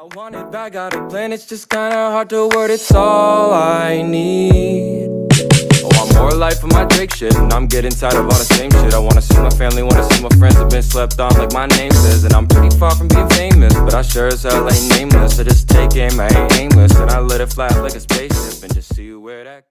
I want it back, got a plan, it's just kinda hard to word, it's all I need. I want more life of my Drake shit, and I'm getting tired of all the same shit. I wanna see my family, wanna see my friends, have been slept on like my name says. And I'm pretty far from being famous, but I sure as hell ain't nameless. I just take aim, I ain't aimless, and I let it fly like a spaceship, and just see where that goes.